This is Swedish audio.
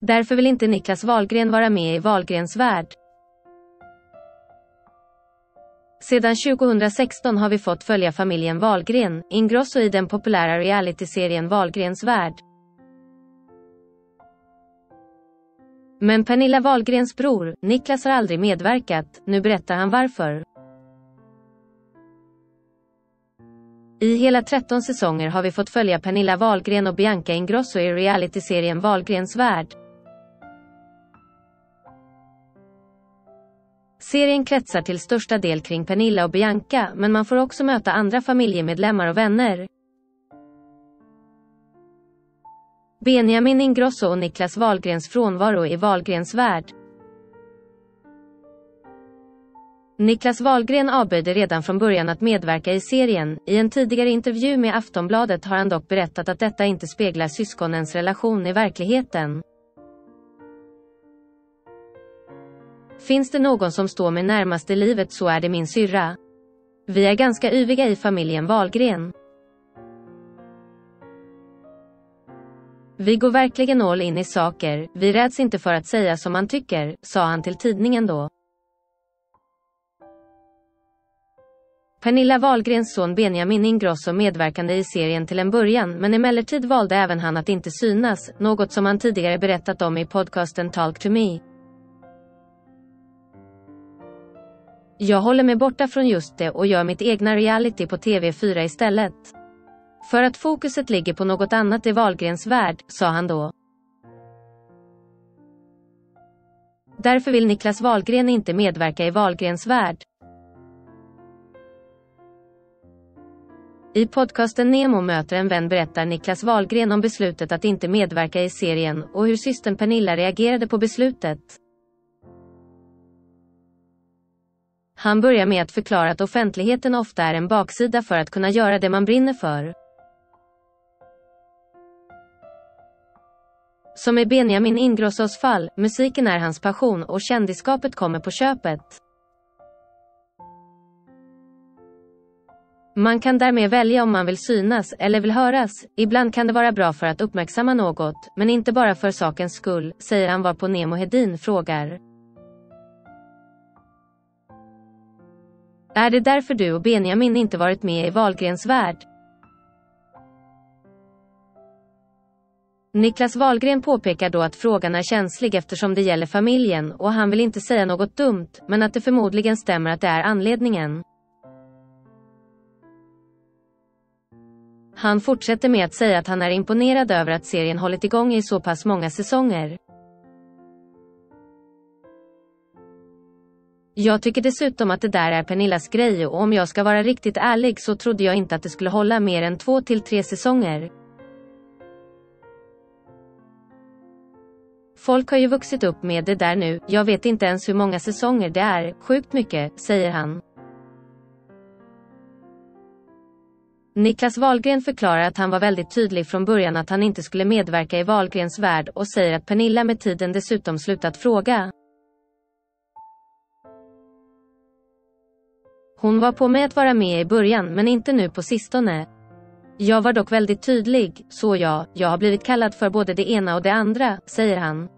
Därför vill inte Niklas Wahlgren vara med i Wahlgrens värld. Sedan 2016 har vi fått följa familjen Wahlgren, Ingrosso i den populära realityserien Wahlgrens värld. Men Pernilla Wahlgrens bror, Niklas har aldrig medverkat, nu berättar han varför. I hela 13 säsonger har vi fått följa Pernilla Wahlgren och Bianca Ingrosso i realityserien Wahlgrens värld. Serien kretsar till största del kring Pernilla och Bianca, men man får också möta andra familjemedlemmar och vänner. Benjamin Ingrosso och Niklas Wahlgrens frånvaro i Wahlgrens värld. Niklas Wahlgren avböjde redan från början att medverka i serien. I en tidigare intervju med Aftonbladet har han dock berättat att detta inte speglar syskonens relation i verkligheten. Finns det någon som står mig närmast i livet så är det min syrra. Vi är ganska yviga i familjen Wahlgren. Vi går verkligen all in i saker, vi räds inte för att säga som man tycker, sa han till tidningen då. Pernilla Wahlgrens son Benjamin Ingrosso medverkande i serien till en början men emellertid valde även han att inte synas, något som han tidigare berättat om i podcasten Talk to me. Jag håller mig borta från just det och gör mitt egna reality på TV4 istället. För att fokuset ligger på något annat i Wahlgrens värld, sa han då. Därför vill Niklas Wahlgren inte medverka i Wahlgrens värld. I podcasten Nemo möter en vän berättar Niklas Wahlgren om beslutet att inte medverka i serien och hur systern Pernilla reagerade på beslutet. Han börjar med att förklara att offentligheten ofta är en baksida för att kunna göra det man brinner för. Som i Benjamin Ingrossos fall, musiken är hans passion och kändiskapet kommer på köpet. Man kan därmed välja om man vill synas eller vill höras. Ibland kan det vara bra för att uppmärksamma något, men inte bara för sakens skull, säger han varpå Nemo Hedin frågar. Är det därför du och Benjamin inte varit med i Wahlgrens värld? Niklas Wahlgren påpekar då att frågan är känslig eftersom det gäller familjen och han vill inte säga något dumt, men att det förmodligen stämmer att det är anledningen. Han fortsätter med att säga att han är imponerad över att serien hållit igång i så pass många säsonger. Jag tycker dessutom att det där är Pernillas grej och om jag ska vara riktigt ärlig så trodde jag inte att det skulle hålla mer än två till tre säsonger. Folk har ju vuxit upp med det där nu, jag vet inte ens hur många säsonger det är, sjukt mycket, säger han. Niklas Wahlgren förklarar att han var väldigt tydlig från början att han inte skulle medverka i Wahlgrens värld och säger att Pernilla med tiden dessutom slutat fråga. Hon var på mig att vara med i början men inte nu på sistone. Jag var dock väldigt tydlig, så ja, jag har blivit kallad för både det ena och det andra, säger han.